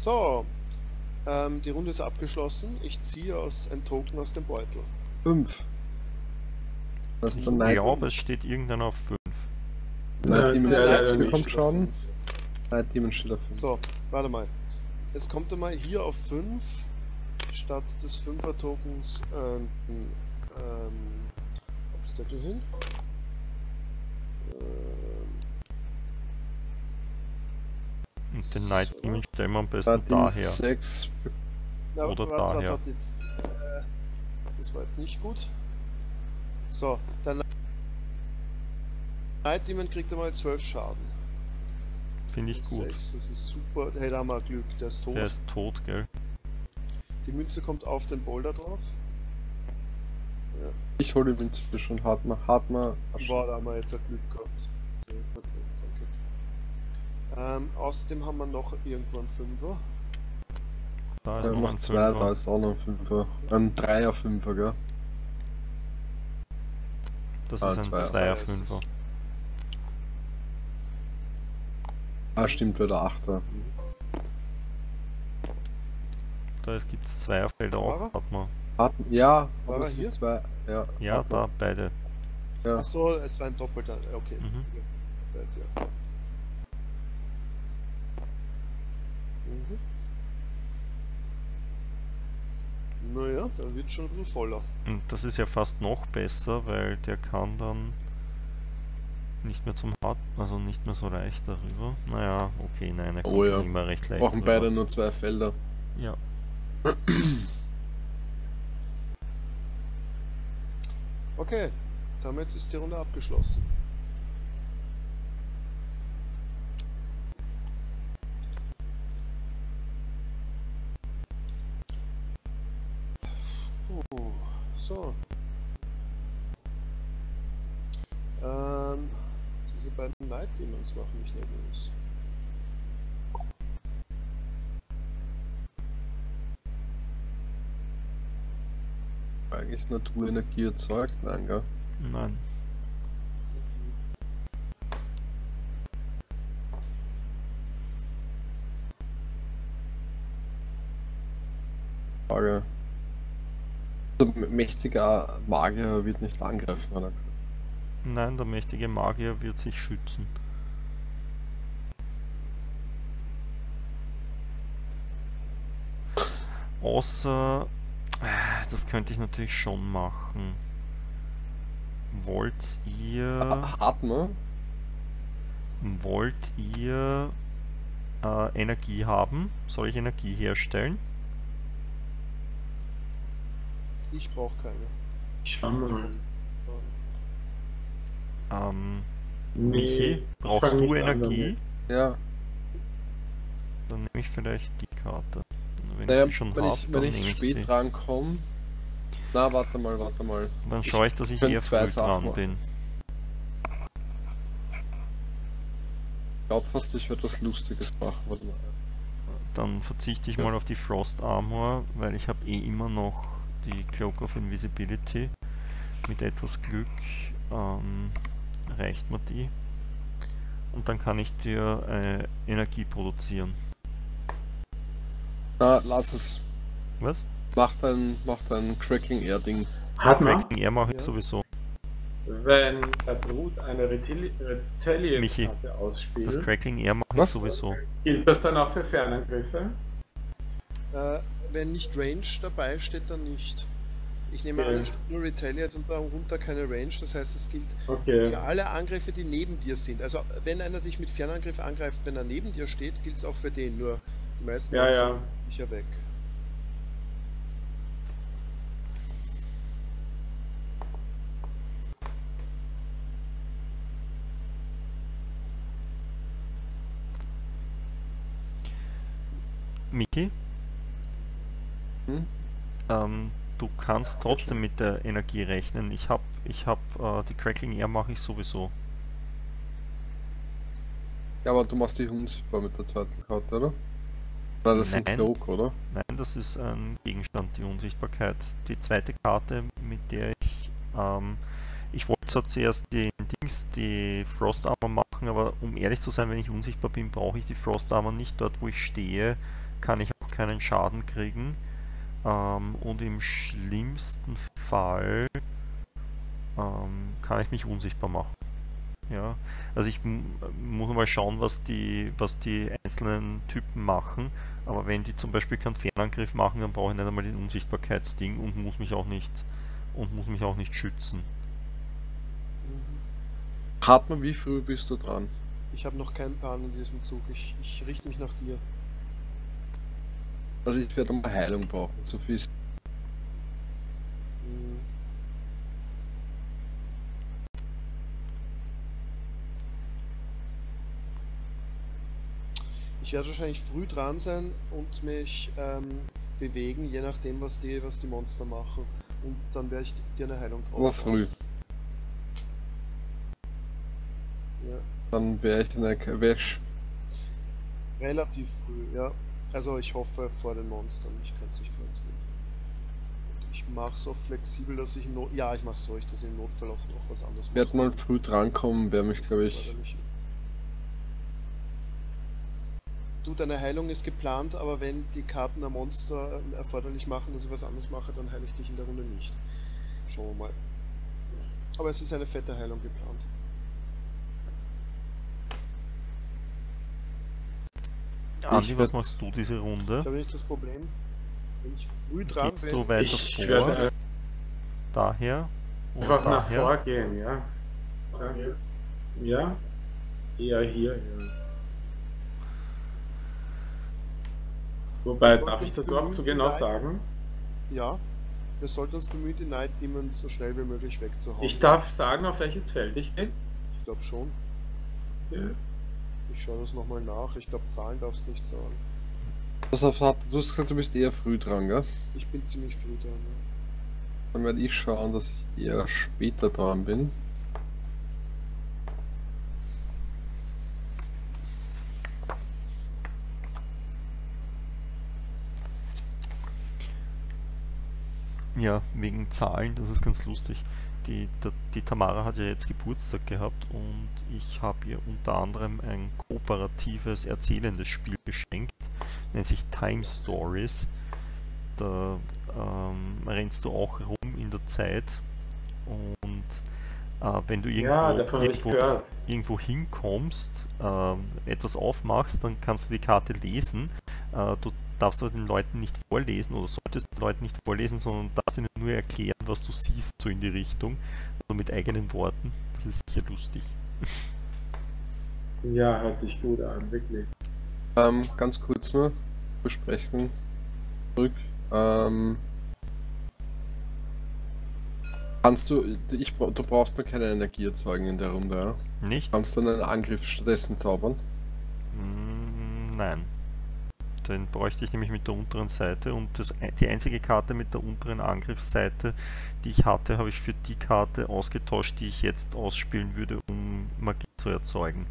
So, ähm, die Runde ist abgeschlossen. Ich ziehe aus ein Token aus dem Beutel. 5. Was Ich glaube, es steht irgendeiner auf 5. Night Demon Ja, leider 6 nicht. bekommt Schaden? Night Demon steht auf 5. So, warte mal. Es kommt einmal hier auf 5 statt des 5er Tokens ähm, ähm, Obstacle hin. Ähm, Und den Night So. Demon stellen wir am besten Demon daher. 6 na, Oder warte, daher. warte, jetzt, äh, das war jetzt nicht gut. So, dann Night Demon kriegt einmal 12 Schaden. Finde ich gut. Sechs, das ist super. Hey, da haben wir Glück, der ist tot. Der ist tot, gell? Die Münze kommt auf den Boulder drauf. Ich hole die Münze schon hart mal, hart mal. Boah, da haben wir jetzt ein Glück gehabt. Ähm, außerdem haben wir noch irgendwo einen Fünfer. Da ist Ja, noch ein macht 2, da Fünfer. ist auch noch ein 5er. Ein 3er 5er, gell? Das Ah, ist ein Zweier. Fünfer. Ah, stimmt, wieder 8er. Da gibt es Zweierfelder er? auch, hat man. Hat, ja, War aber er es hier? sind zwei. Ja, Ja, da beide. Ja. Achso, es war ein doppelter. Okay. Mhm. Ja, Mhm. Naja, dann wird schon ein bisschen voller. Und das ist ja fast noch besser, weil der kann dann nicht mehr zum Hart, also nicht mehr so leicht darüber. Naja, okay, nein, er kommt Oh ja. schon immer recht leicht Brauchen beide nur zwei Felder. Ja, Okay, damit ist die Runde abgeschlossen. Puh, so. Ähm, diese beiden Demons machen mich nervös. Eigentlich Naturenergie erzeugt, nein, gell? nein. Frage. Der mächtige Magier wird nicht angreifen, er gesagt. Nein, der mächtige Magier wird sich schützen. Außer, äh, das könnte ich natürlich schon machen. Wollt ihr, Ha- Hat man? wollt ihr äh, Energie haben? Soll ich Energie herstellen? Ich brauche keine. Schauen wir mal. Ähm, Nee, Michi, ich brauchst du an Energie? Ja. Dann nehme ich vielleicht die Karte. Wenn Naja, ich sie schon wenn ich, wenn ich ich spät sie. rankomme. Na, warte mal, warte mal. Dann schaue ich, dass ich eher früh dran machen. bin. Ich glaube fast, ich werde was Lustiges machen. Dann verzichte ich Ja. mal auf die Frost Armor, weil ich habe eh immer noch die Cloak of Invisibility. Mit etwas Glück ähm, reicht mir die. Und dann kann ich dir äh, Energie produzieren. Na, lass es. Was? Mach dein, mach dein Crackling Air Ding. Hat man, Cracking Air mache ich Ja. sowieso. wenn der Brut eine Retaliate-Karte ausspielt, Das Crackling Air mache ich sowieso. gilt das dann auch für Fernangriffe? Äh, wenn nicht Range dabei steht, dann nicht. Ich nehme an, Okay. es steht nur Retaliate und darunter keine Range, das heißt, es gilt Okay. für alle Angriffe, die neben dir sind. Also, wenn einer dich mit Fernangriff angreift, wenn er neben dir steht, gilt es auch für den, nur die meisten Ja, ja. sind sicher weg. Miki, Hm? ähm, du kannst trotzdem mit der Energie rechnen. Ich habe ich hab, äh, die Crackling Air mache ich sowieso. Ja, aber du machst dich unsichtbar mit der zweiten Karte, oder? Oder das Nein. Cloak, oder? Nein, das ist ein Gegenstand, die Unsichtbarkeit. Die zweite Karte, mit der ich, ähm, ich wollte zwar zuerst den Dings, die Frost Armor machen, aber um ehrlich zu sein, wenn ich unsichtbar bin, brauche ich die Frost Armor nicht dort, wo ich stehe, kann ich auch keinen Schaden kriegen. Ähm, und im schlimmsten Fall ähm, kann ich mich unsichtbar machen. Ja, also ich muss mal schauen, was die, was die einzelnen Typen machen. Aber wenn die zum Beispiel keinen Fernangriff machen, dann brauche ich nicht einmal den Unsichtbarkeitsding und muss mich auch nicht und muss mich auch nicht schützen. Hartmann, wie früh bist du dran? Ich habe noch keinen Plan in diesem Zug. Ich, ich richte mich nach dir. Also ich werde mal Heilung brauchen, so viel ist. Hm. Ich werde wahrscheinlich früh dran sein und mich ähm, bewegen, je nachdem, was die, was die Monster machen. Und dann werde ich dir eine Heilung drauf. Aber früh. Ja. Dann wäre ich, eine, wär ich Relativ früh, ja. Also ich hoffe vor den Monstern, ich kann es nicht garantieren. Ich mache es auch flexibel, dass ich im Not ja, ich mache so, ich dass ich im Notfall auch noch was anderes mache. werde mal früh drankommen, wäre mich glaube ich. Du, deine Heilung ist geplant, aber wenn die Karten ein Monster erforderlich machen, dass ich was anderes mache, dann heile ich dich in der Runde nicht. Schauen wir mal. Aber es ist eine fette Heilung geplant. Andi, was machst du diese Runde? Da bin ich das Problem. Wenn ich früh dran Gehst bin. du weiter Ich vor? werde daher? Und einfach nach daher? vorgehen, ja. Ja? Eher hier, ja. Wobei, darf ich das überhaupt so genau sagen? Ja. Wir sollten uns bemühen, die Night Demons so schnell wie möglich wegzuhauen. Ich darf sagen, auf welches Feld ich gehe? Ich glaube schon. Ja. Ich schaue das nochmal nach. Ich glaube, Zahlen darfst du nicht sagen. Auf, Hart- du hast gesagt, du bist eher früh dran, gell? Ich bin ziemlich früh dran. Ja. Dann werde ich schauen, dass ich eher später dran bin. Ja, wegen Zahlen, das ist ganz lustig. Die, der, die Tamara hat ja jetzt Geburtstag gehabt und ich habe ihr unter anderem ein kooperatives, erzählendes Spiel geschenkt, nennt sich Time Stories. Da ähm, rennst du auch rum in der Zeit und äh, wenn du irgendwo, Ja, irgendwo, irgendwo hinkommst, ähm, etwas aufmachst, dann kannst du die Karte lesen. Äh, du darfst aber den Leuten nicht vorlesen oder solltest den Leuten nicht vorlesen, sondern darfst ihnen nur erklären, was du siehst, so in die Richtung. Also mit eigenen Worten. Das ist sicher lustig. Ja, hört sich gut an, wirklich. Ähm, ganz kurz nur, Besprechung zurück. Ähm, kannst du, ich, du brauchst mir keine Energie erzeugen in der Runde, ja? Nicht? Kannst du einen Angriff stattdessen zaubern? Mm, Nein. Den bräuchte ich nämlich mit der unteren Seite und das, die einzige Karte mit der unteren Angriffsseite, die ich hatte, habe ich für die Karte ausgetauscht, die ich jetzt ausspielen würde, um Magie zu erzeugen.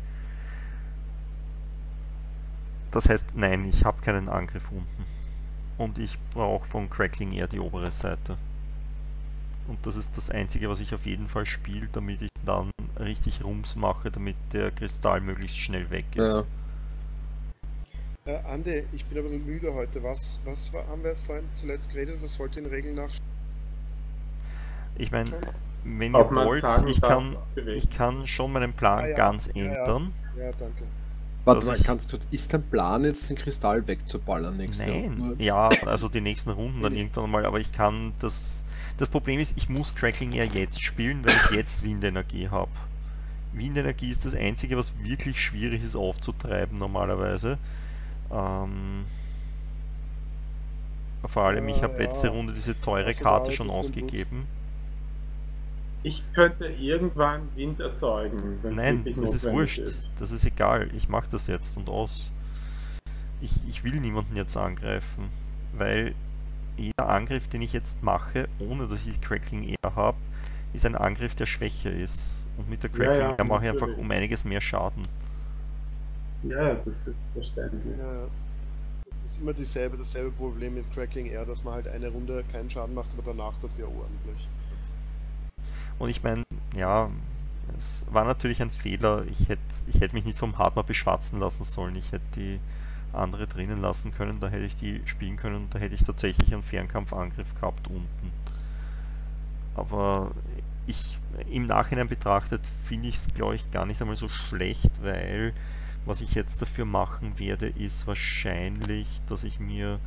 Das heißt, nein, ich habe keinen Angriff unten. Und ich brauche von Crackling eher die obere Seite. Und das ist das Einzige, was ich auf jeden Fall spiele, damit ich dann richtig Rums mache, damit der Kristall möglichst schnell weg ist. Ja. Äh, Ande, ich bin aber müde heute. Was, was war, haben wir vorhin zuletzt geredet? Was sollte in Regeln nach Ich meine, wenn Ob ihr man wollt, sagen ich kann, ich kann schon meinen Plan Ah, ja. ganz Ja, ja. ändern. Ja, danke. Warte mal, kannst du, ist dein Plan jetzt den Kristall wegzuballern nächstes Jahr? Nein, Nur- ja, also die nächsten Runden dann irgendwann mal, aber ich kann das. Das Problem ist, ich muss Crackling eher jetzt spielen, weil ich jetzt Windenergie habe. Windenergie ist das einzige, was wirklich schwierig ist aufzutreiben normalerweise. Ähm, vor allem, ich Äh, habe letzte ja. Runde diese teure Also Karte schon ausgegeben. Ich könnte irgendwann Wind erzeugen, Nein, das ist wurscht. ist. Das ist egal. Ich mache das jetzt und aus. Ich, ich will niemanden jetzt angreifen, weil jeder Angriff, den ich jetzt mache, ohne dass ich Crackling Air habe, ist ein Angriff, der schwächer ist. Und mit der Ja, Crackling ja, Air mache ich einfach um einiges mehr Schaden. Ja, das ist verständlich. Ja, ja. Es ist immer dieselbe, dasselbe Problem mit Crackling Air, dass man halt eine Runde keinen Schaden macht, aber danach dafür ordentlich. Und ich meine, ja, es war natürlich ein Fehler. Ich hätte ich hätt mich nicht vom Hardware beschwatzen lassen sollen. Ich hätte die andere drinnen lassen können, da hätte ich die spielen können und da hätte ich tatsächlich einen Fernkampfangriff gehabt unten. Aber ich im Nachhinein betrachtet finde ich es glaube ich gar nicht einmal so schlecht, weil was ich jetzt dafür machen werde, ist wahrscheinlich, dass ich mir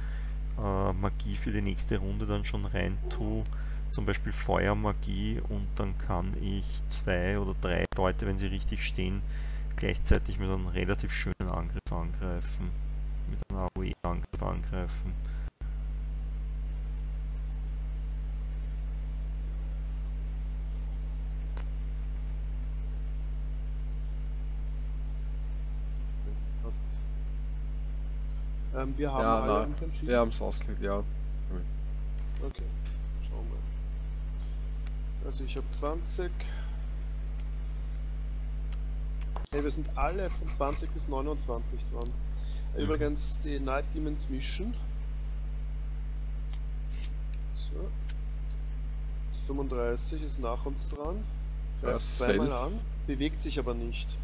äh, Magie für die nächste Runde dann schon rein tue. Zum Beispiel Feuermagie und dann kann ich zwei oder drei Leute, wenn sie richtig stehen, gleichzeitig mit einem relativ schönen Angriff angreifen. Mit einem AOE-Angriff angreifen. Ähm, wir haben Ja, alle na, uns entschieden. Wir haben es ausgelegt, ja. Okay, schauen wir. Also ich habe 20. Hey, wir sind alle von 20 bis 29 dran. Übrigens die Night Demons mischen. So. 35 ist nach uns dran. Ja, Greift zweimal an, bewegt sich aber nicht.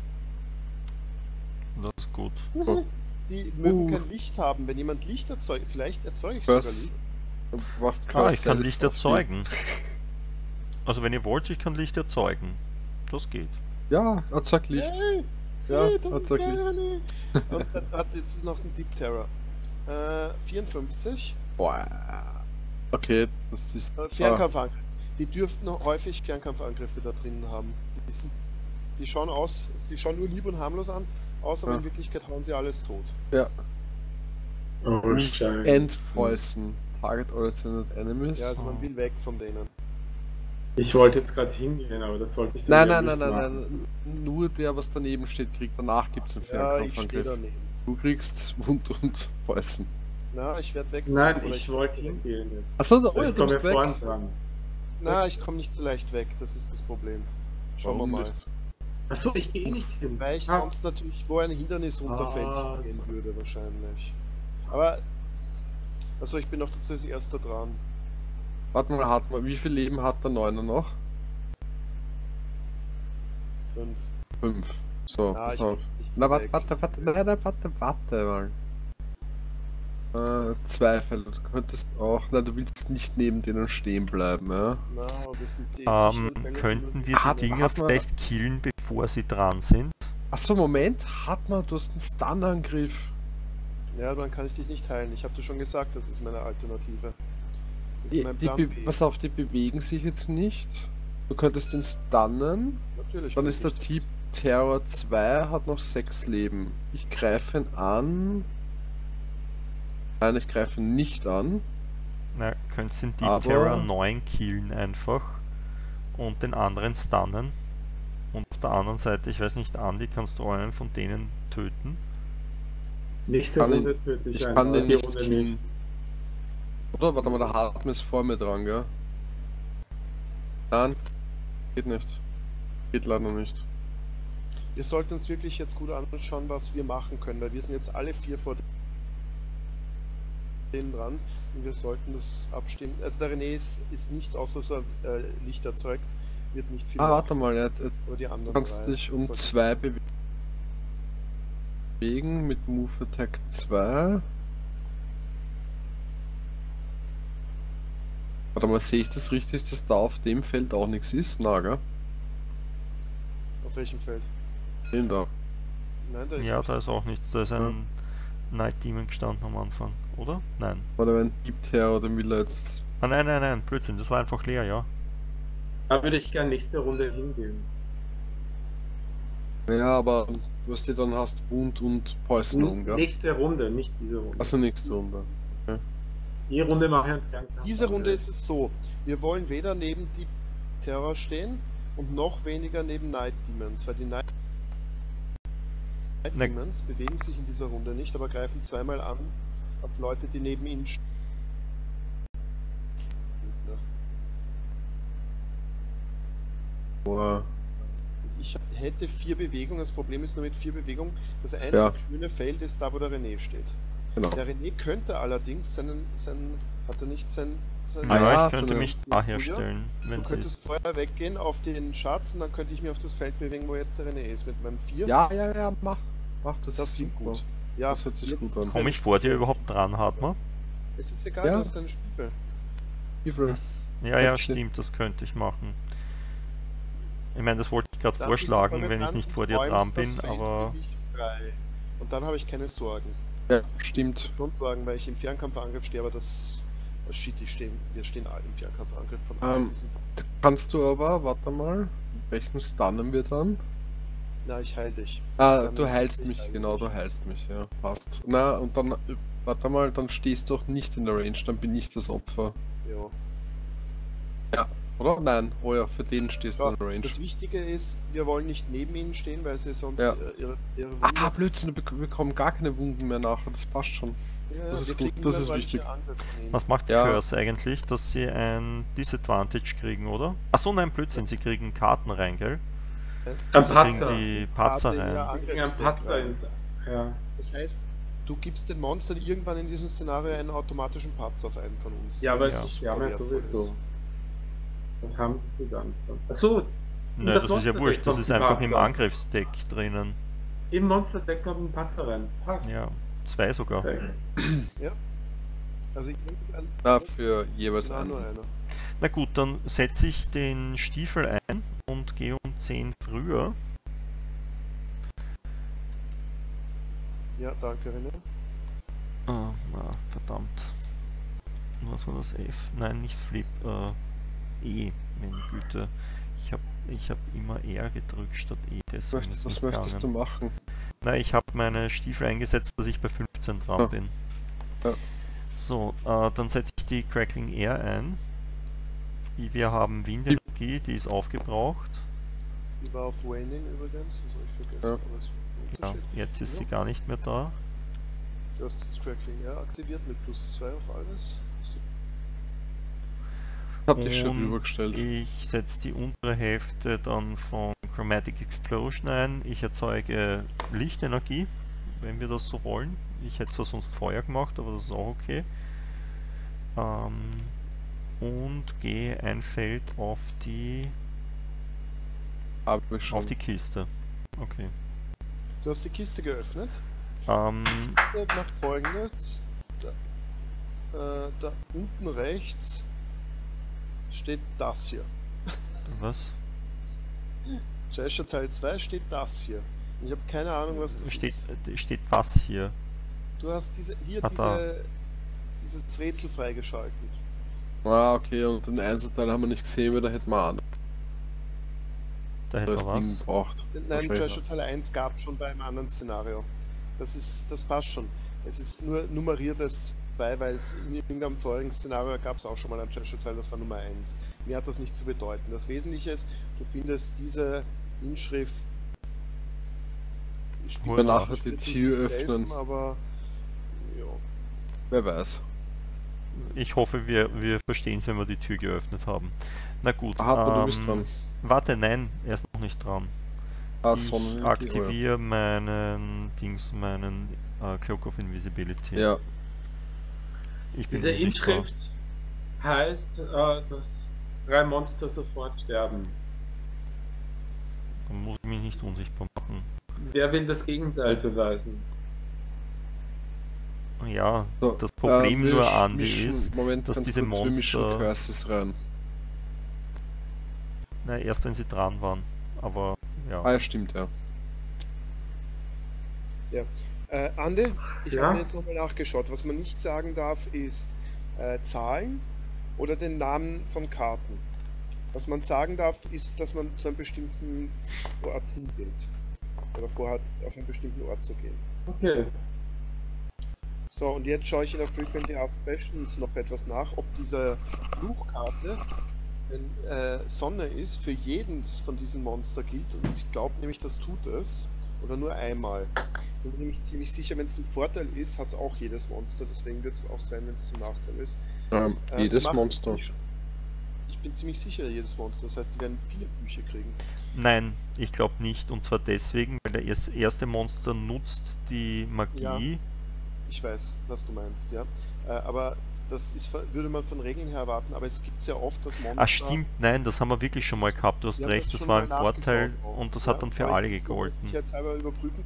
Das ist gut. Die mögen Uh. kein Licht haben. Wenn jemand Licht erzeugt, vielleicht erzeuge ich sogar Was? Licht. Du machst Ah, ich kann Licht erzeugen. Also wenn ihr wollt, ich kann Licht erzeugen. Das geht. Ja, erzeug Licht. Hey, Ja, hey, erzeug Licht. Und dann hat jetzt noch ein Deep Terror. Äh, 54. Boah. Okay, das ist. Äh, Fernkampfangriff. Die dürften häufig Fernkampfangriffe da drinnen haben. Die, sind, die schauen aus, die schauen nur lieb und harmlos an, außer aber Ja. in Wirklichkeit hauen sie alles tot. Ja. Oh, Scheiße. End Poison. Target all ascended enemies. Ja, also man will weg von denen. Ich wollte jetzt gerade hingehen, aber das sollte ich dann Nein, ja nein, nein, nein, machen. nein. Nur der, was daneben steht, kriegt. Danach gibt es einen Ja, ich Fernkampfangriff. daneben. du kriegst Wund und Poison. Na, ich werde wegziehen. Nein, oder ich wollte hingehen jetzt. Achso, oh, ich du komme bist weg. dran. Na, ich komme nicht so leicht weg, das ist das Problem. Schauen Warum wir mal. nicht? Achso, ich gehe nicht hin. Weil ich Ah, sonst natürlich, wo ein Hindernis runterfällt, Ah, gehen würde wahrscheinlich. Aber, also ich bin noch dazu als erster dran. Warte mal, hat man, wie viel Leben hat der Neuner noch? Fünf. Fünf. So, Ah, pass auf. Na, warte, warte, warte, nein, nein, warte, warte mal. Äh, Zweifel, du könntest auch, nein, du willst nicht neben denen stehen bleiben, ja? Na, das sind die Ähm, könnten wir Ah, die Dinger hat man- vielleicht killen, bevor sie dran sind? Achso, Moment, hat man, du hast einen Stun-Angriff. Ja, dann kann ich dich nicht heilen. Ich habe dir schon gesagt, das ist meine Alternative. Das Die, ist mein die, Plan B. pass auf, die bewegen sich jetzt nicht. Du könntest den stunnen, Natürlich. dann ist der. Typ Terror 2, hat noch 6 Leben. Ich greife ihn an. Nein, ich greife ihn nicht an. Na, könntest den Deep Aber- Terror 9 killen einfach und den anderen stunnen. Und auf der anderen Seite, ich weiß nicht, Andi, kannst du einen von denen töten? Nächste Kann Runde töte ich, ich einen, kann den nicht Runde nicht. Oder? Warte mal, der Hartmann ist vor mir dran, gell? Nein, geht nicht. Geht leider nicht. Wir sollten uns wirklich jetzt gut anschauen, was wir machen können, weil wir sind jetzt alle vier vor denen dran und wir sollten das abstimmen. Also der René ist, ist nichts außer dass er äh, Licht erzeugt, wird nicht viel Ah, warte mal, ja, du aber die anderen kannst drei dich um sollten- 2 bewegen mit Move Attack 2. Warte mal, sehe ich das richtig, dass da auf dem Feld auch nichts ist? Na, gell? Auf welchem Feld? Den da. Nein, da ist Ja, nichts. da ist auch nichts. Da ist ein Night Demon gestanden am Anfang, oder? Nein. Oder wenn gibt her oder will er jetzt. Ah, nein, nein, nein, Blödsinn, das war einfach leer, ja. Da würde ich gerne nächste Runde hingehen. Ja, aber du hast ja dann hast Wund und Poison um, gell? Nächste Runde, nicht diese Runde. Also nächste Runde. Die Runde mache ich einen Fernkampf. Diese Runde ist es so, wir wollen weder neben die Terror stehen und noch weniger neben Night Demons, weil die Night, Night Ne- Demons bewegen sich in dieser Runde nicht, aber greifen zweimal an auf Leute, die neben ihnen stehen. Boah. Ich hätte vier Bewegungen, das Problem ist nur mit vier Bewegungen, das einzige Ja. grüne Feld ist da, wo der René steht. Genau. Der René könnte allerdings seinen, seinen hat er nicht sein, sein Ah ja, ich könnte mich da herstellen, wenn Du es könntest ist. vorher weggehen auf den Schatz und dann könnte ich mir auf das Feld bewegen, wo jetzt der René ist, mit meinem 4. Ja, ja, ja, mach. Mach das. Das ist klingt super. gut. Ja, Das hört sich jetzt- gut an. Komme ich vor dir überhaupt dran, Hartmann? Es ist egal, Ja. du hast deine Stiefel. Stiefel. Ja, ja, stimmt, das könnte ich machen. Ich meine, das wollte ich gerade vorschlagen, wenn ich nicht vor dir dran bin, aber. Und dann habe ich keine Sorgen. Ja, stimmt. Schon Sorgen, weil ich im Fernkampfangriff stehe, aber das, das shit, ich stehen, wir stehen alle im Fernkampfangriff von Ähm, allen diesen- Kannst du aber, warte mal, welchen stunnen wir dann? Na, ich heil dich. Ah, Dann- du heilst ich mich, heil genau, du heilst mich, ja, passt. Na, und dann, äh, warte mal, dann stehst du auch nicht in der Range, dann bin ich das Opfer. Ja. Oder? Nein, oh ja, für den stehst du Ja, in der Range. Das Wichtige ist, wir wollen nicht neben ihnen stehen, weil sie sonst Ja. ihre, ihre Ah, Wunder- Blödsinn, wir bek- wir bekommen gar keine Wunden mehr nachher, das passt schon. Ja, das ist gut, das ist wichtig. Was macht Ja. Curse eigentlich, dass sie ein Disadvantage kriegen, oder? Achso, nein, Blödsinn, sie kriegen Karten rein, gell? Ein Sie Patzer. kriegen die Patzer Karte in rein. Angriffsdeck Patzer ins. Ja. Das heißt, du gibst den Monstern irgendwann in diesem Szenario einen automatischen Patzer auf einen von uns. Ja, aber Ja. es- wir haben ja sowieso. ist. Was haben sie dann? Achso, Nein, das das, ist ja wurscht, das ist ein einfach im. Angriffsdeck drinnen. im Monster-Deck kommt ein Patzer rein. Passt. Ja, zwei sogar. Perfekt. Also irgendwann. Na, für jeweils Nein, nur einen. einer. Na gut, dann setze ich den Stiefel ein und gehe um 10 früher. Ja, danke, René. Ah, na, verdammt. Was war das F? Nein, nicht Flip. Äh, E, meine Güte. Ich habe ich hab immer R gedrückt statt E, Was deswegen möchtest, was es möchtest du gegangen. machen? Na, ich habe meine Stiefel eingesetzt, dass ich bei 15 dran Ja. bin. Ja. So, äh, dann setze ich die Crackling Air ein. Wir haben Windenergie, die ist aufgebraucht. Die war auf Waning übrigens, das habe ich vergessen. Ja. Ja, jetzt ist sie gar nicht mehr da. Du hast das Crackling ja aktiviert mit plus 2 auf alles. Hab dich schon Und rübergestellt. Ich setze die untere Hälfte dann von Chromatic Explosion ein. Ich erzeuge Lichtenergie, wenn wir das so wollen. Ich hätte zwar sonst Feuer gemacht, aber das ist auch okay. Ähm, und gehe ein Feld auf die auf die Kiste. Okay. Du hast die Kiste geöffnet. Ähm, Die Kiste macht folgendes. Da, äh, da unten rechts steht das hier. was? Cheshire Teil 2 steht das hier. Und Ich habe keine Ahnung, was das Steht, ist. äh, steht was hier? Du hast diese, hier da. diese, dieses Rätsel freigeschaltet. Ah, okay, und den Einzelteil haben wir nicht gesehen, weil da hätten wir ein Da hätte anderes man Ding was. gebraucht. Nein. Treasure Teil 1 gab es schon bei einem anderen Szenario. Das ist, das passt schon. Es ist nur nummeriertes bei, weil es in irgendeinem vorigen Szenario gab es auch schon mal ein Treasure Teil, das war Nummer 1. Mir hat das nicht zu bedeuten. Das Wesentliche ist, du findest diese Inschrift. Hurra. Danach die Tür öffnen. aber ja. Wer weiß. Ich hoffe, wir, wir verstehen es, wenn wir die Tür geöffnet haben. Na gut. Aha, du bist ähm, dran. Warte, nein, er ist noch nicht dran. Ah, ich aktiviere meinen Dings, meinen äh, Cloak of Invisibility. ja. Ich Diese. Inschrift heißt, äh, dass drei Monster sofort sterben. Dann muss ich mich nicht unsichtbar machen. Wer will das Gegenteil beweisen? Ja, So, das Problem wir nur, Andi, mischen- ist, Moment, dass diese Monster- Curses rein. na, erst wenn sie dran waren. Aber ja. Ah, ja, stimmt, ja. Äh, Ande, ich Ja? habe mir jetzt nochmal nachgeschaut. Was man nicht sagen darf, ist äh, Zahlen oder den Namen von Karten. Was man sagen darf, ist, dass man zu einem bestimmten Ort hingeht. Oder vorhat, auf einen bestimmten Ort zu gehen. Okay. So, und jetzt schaue ich in der Frequency Ask Questions noch etwas nach, ob diese Fluchkarte, wenn äh, Sonne ist, für jedes von diesen Monster gilt. Und ich glaube nämlich, das tut es. Oder nur einmal. Ich bin nämlich ziemlich sicher, wenn es ein Vorteil ist, hat es auch jedes Monster. Deswegen wird es auch sein, wenn es ein Nachteil ist. Ähm, Äh, jedes Monster. Ich, ich bin ziemlich sicher, jedes Monster. Das heißt, die werden viele Bücher kriegen. Nein, ich glaube nicht. Und zwar deswegen, weil der ers- erste Monster nutzt die Magie. Ich weiß, was du meinst, ja. Äh, aber das ist, würde man von Regeln her erwarten, aber es gibt sehr oft das Monster. Ah, stimmt, nein, das haben wir wirklich schon mal gehabt. Du hast haben recht, das schon war ein Vorteil und das ja, hat dann für alle ich muss noch gegolten. Sicherheitshalber überprüfen.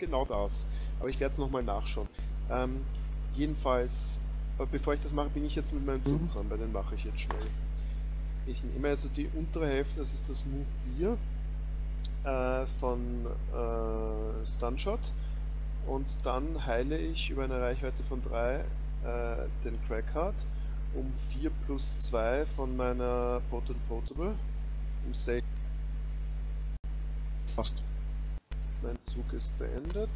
Genau das. Aber ich werde es nochmal nachschauen. Ähm, jedenfalls, äh, bevor ich das mache, bin ich jetzt mit meinem Zug Mhm. dran, weil den mache ich jetzt schnell. Ich nehme also die untere Hälfte, das ist das Move 4 äh, von äh, Stunshot. Und dann heile ich über eine Reichweite von 3 äh, den Crackhard um 4 plus 2 von meiner Potent Potable. Um 6. Passt. Mein Zug ist beendet.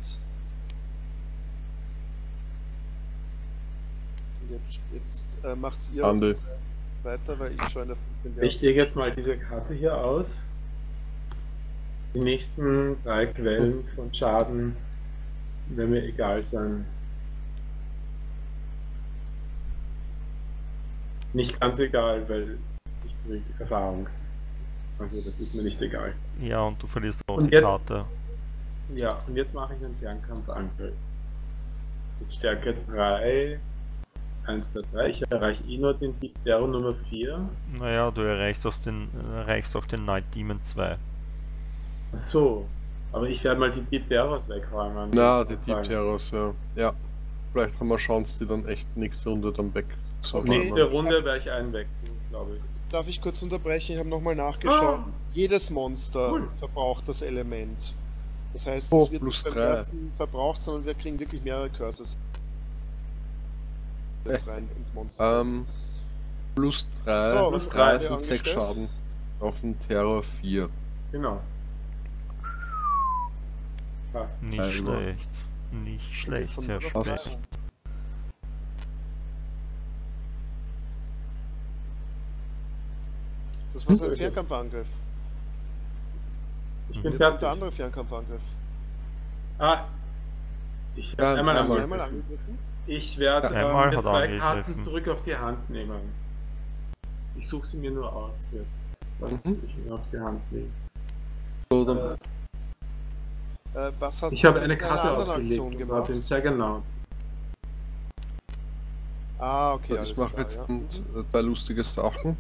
Jetzt, jetzt äh, macht's ihr Andi. weiter, weil ich schon in der fünften Ich lege jetzt mal diese Karte hier aus. Die nächsten drei Quellen von Schaden werden mir egal sein. Nicht ganz egal, weil ich kriege Erfahrung. Also das ist mir nicht egal. Ja, und du verlierst auch Und die jetzt- Karte. Ja, und jetzt mache ich einen Fernkampfangriff. Mit Stärke 3. 1, 2, 3. Ich erreiche eh nur den Deep Terror Nummer 4. Naja, du erreichst, aus den, erreichst auch den Night Demon 2. Ach so. Aber ich werde mal die Deep Terrors wegräumen. Na, die Deep. Terrors, ja. Ja. Vielleicht haben wir Chance, die dann echt nächste Runde dann weg zu Nee. nächste Runde werde ich einen weg, glaube ich. Darf ich kurz unterbrechen? Ich habe nochmal nachgeschaut. Ah. Jedes Monster Cool. verbraucht das Element. Das heißt, Oh, es wird plus nicht beim ersten verbraucht, sondern wir kriegen wirklich mehrere Curses. Jetzt rein ins Monster. Ähm, plus 3, So, plus was 3 haben wir sind 6 angestellt? Schaden. Auf den Terror 4. Genau. Passt. Nicht über- schlecht. Nicht schlecht, Herr. Specht. Das war sein. Fernkampfangriff. Ich bin Jetzt der fertig. andere Fernkampfangriff. Ah. Ich Ja, habe einmal, einmal. Angegriffen. Ich werde Ja, einmal ähm, mir er zwei angegriffen. Karten zurück auf die Hand nehmen. Ich suche sie mir nur aus, jetzt, was Mhm. ich mir auf die Hand nehme. So, dann Äh, was hast Ich du habe eine Karte anderen ausgelegt gemacht? den Juggernaut. Ah, okay, ich mache jetzt ja. äh, zwei lustige Sachen.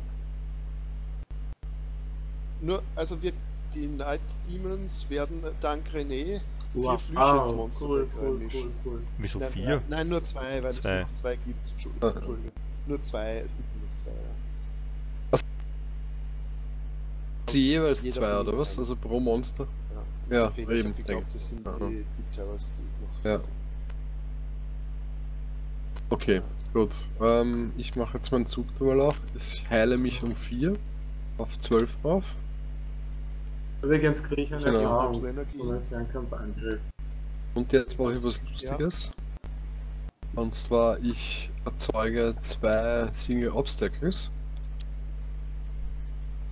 Nur, also wir, die Night Demons werden dank René vier Wow, Flüchlingsmonster cool, cool, cool, cool. Wieso Nein, vier? Nein, nein, nur zwei, weil Zwei. es noch zwei gibt. Entschu- Ah. Entschuldigung. Nur zwei, es sind nur zwei, ja. Sie jeweils Jeder zwei, oder was? einen. Also pro Monster. ja. Ja, ich eben, geglaubt, denke. das sind Aha. die, die Terrors, die noch Ja. sind. Okay, gut. Ähm, ich mache jetzt meinen Zugduell auch. Ich heile mich um 4 auf 12 rauf. Übrigens kriege ich eine Genau. Erfahrung Gute Energie. von einem Fernkampfangriff. Und jetzt mache ich was Lustiges. Und zwar, ich erzeuge zwei Single Obstacles.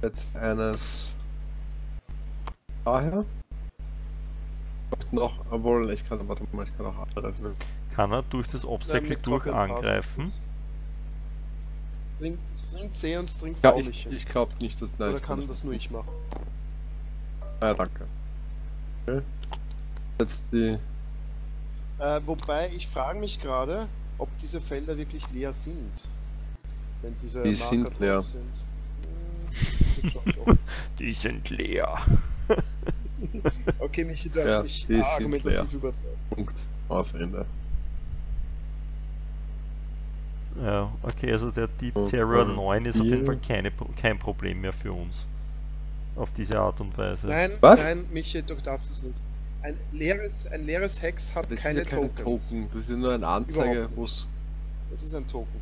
Jetzt eines daher. Und noch, obwohl, ich kann, warte mal, ich kann auch nehmen. Kann er durch das Ja, Obstacle durch angreifen? String, String C und String Ja, V ich, Michi. ich glaube nicht, dass. Nein, Oder ich kann das das nur ich machen? Ah, ja, danke. Okay. Jetzt die. Äh, wobei, ich frage mich gerade, ob diese Felder wirklich leer sind. Wenn diese Die Marker sind leer. Sind. Hm. Die sind leer. Okay, Michi, du hast Ja, mich die argumentativ übertragen. Punkt. Aus Ende. Ja, okay, also der Deep Terror ähm, 9 ist auf jeden Fall keine, kein Problem mehr für uns. Auf diese Art und Weise. Nein, Was? nein, Michi, du darfst es nicht. Ein leeres, ein leeres Hex hat Das keine, ist ja keine Tokens. Token. Das ist ja nur eine Anzeige, Überhaupt wo nicht. es Das ist ein Token.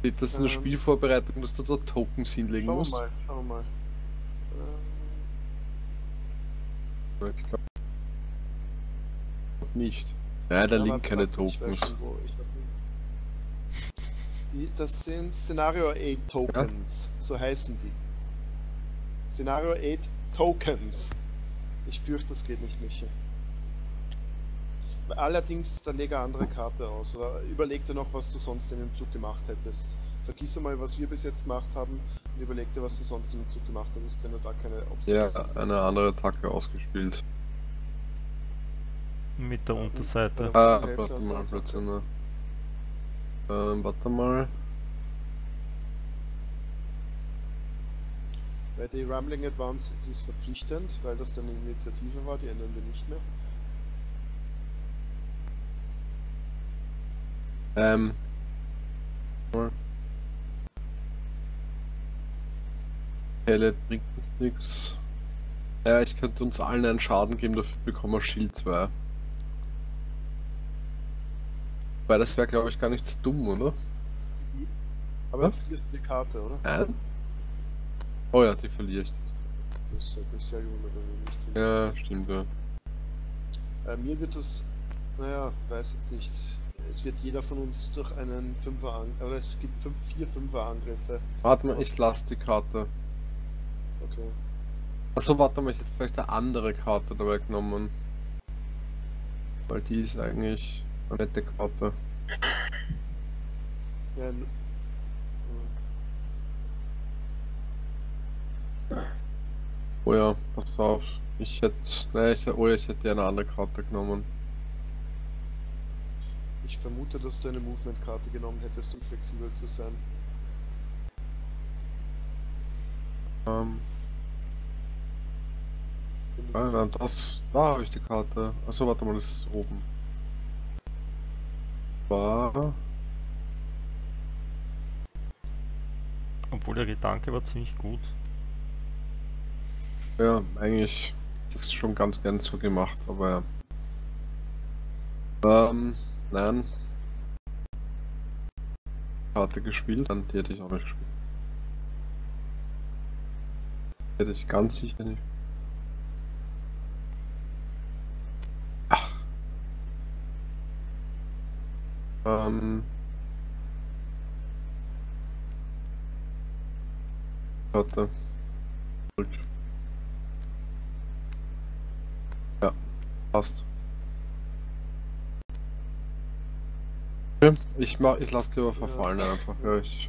steht, dass eine Ähm. Spielvorbereitung, dass du dort Tokens hinlegen Schauen wir musst. mal, schauen wir mal. Ähm, Ich glaube nicht. Nein, da liegen keine warte, ich weiß Tokens. schon, wo. Ich die, das sind Szenario 8 Tokens. So heißen die. Szenario 8 Tokens. Ich fürchte, das geht nicht, Michi. Allerdings, da leg eine andere Karte aus. Oder überleg dir noch, was du sonst in dem Zug gemacht hättest. Vergiss einmal, was wir bis jetzt gemacht haben und überleg dir, was du sonst in dem Zug gemacht hättest, wenn du da keine Ja, Obstacles hast. eine andere Attacke ausgespielt. Mit der Unterseite. Ah, warte hast du mal, auch. plötzlich. ne. Ähm, warte mal. Bei die Rumbling Advance die ist verpflichtend, weil das dann eine Initiative war, die ändern wir nicht mehr. Ähm. Helle bringt uns nichts. Ja, ich könnte uns allen einen Schaden geben, dafür bekommen wir Shield 2. Weil das wäre, glaube ich, gar nicht so dumm, oder? Aber Ja? du verlierst die Karte, oder? Nein. Oh ja, die verliere ich. Das hat mich sehr gewundert, wenn wir nicht Ja, stimmt, ja. Äh, mir wird das, naja, weiß jetzt nicht. Es wird jeder von uns durch einen Fünfer an, oder es gibt fünf, vier Fünfer Angriffe. Warte mal, ich lasse die Karte. Okay. Achso, warte mal, ich hätte vielleicht eine andere Karte dabei genommen. Weil die ist eigentlich nette Karte. Ja, Oh ja, pass auf. Ich hätte. Ne, ich, oh ja, ich hätte ja eine andere Karte genommen. ich vermute, dass du eine Movement-Karte genommen hättest, um flexibel zu sein. Ähm, ah, nein, das. Da habe ich die Karte. Achso, warte mal, das ist oben. War. Obwohl der Gedanke war ziemlich gut. Ja, eigentlich das ist schon ganz gern so gemacht, aber ja. Ähm, nein. Karte gespielt, dann die hätte ich auch nicht gespielt. Hätte ich ganz sicher nicht. Ähm. Karte. Gut. Ja, passt. Ja, ich mach, ich lasse die aber Ja. verfallen einfach. Ja, ich,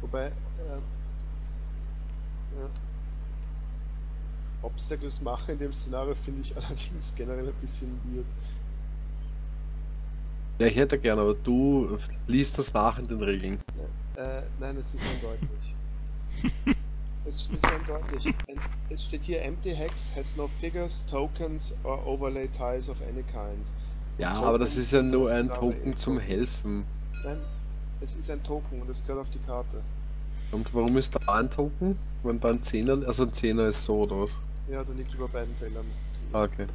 Wobei, äh, ja. Obstacles machen in dem Szenario finde ich allerdings generell ein bisschen weird. Ja, ich hätte gerne, aber du liest das nach in den Regeln. Äh, nein, es ist eindeutig. es ist eindeutig. Ein- Es steht hier, empty hex has no figures, tokens or overlay ties of any kind. Ja, Token aber das ist ja nur ein Token zum Tokens. Helfen. Nein, es ist ein Token und es gehört auf die Karte. Und warum ist da ein Token? Wenn da ein Zehner, also ein Zehner ist so oder was? Ja, da liegt über beiden Feldern. Ah, okay.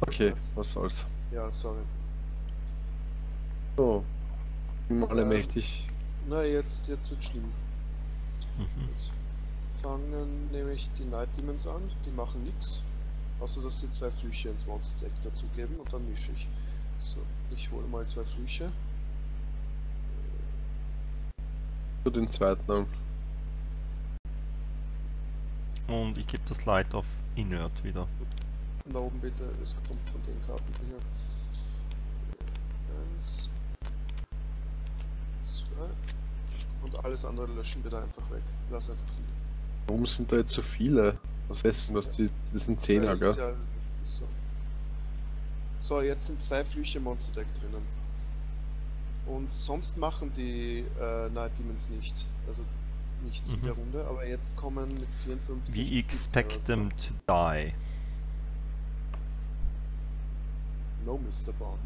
Okay, was soll's. Ja, sorry. So. Sind alle Ähm. mächtig. Na, jetzt, jetzt wird schlimm. Mhm. Jetzt fangen nämlich die Night Demons an, die machen nichts, außer dass sie zwei Flüche ins Monster Deck dazugeben und dann mische ich. So, ich hole mal zwei Flüche. Für den zweiten. Und ich gebe das Light auf Inert wieder. Da oben bitte, es kommt von den Karten hier. Eins, zwei und alles andere löschen bitte einfach weg. Lass einfach liegen. Warum sind da jetzt so viele? Was heißt denn das? Die, die sind Zehner, Ja, gell? ja- so. so, jetzt sind zwei Flüche im Monster Deck drinnen. Und sonst machen die äh, Night Demons nicht. Also nichts in Mhm. der Runde, aber jetzt kommen mit 54. We expect äh, them to die. No, Mr. Bond.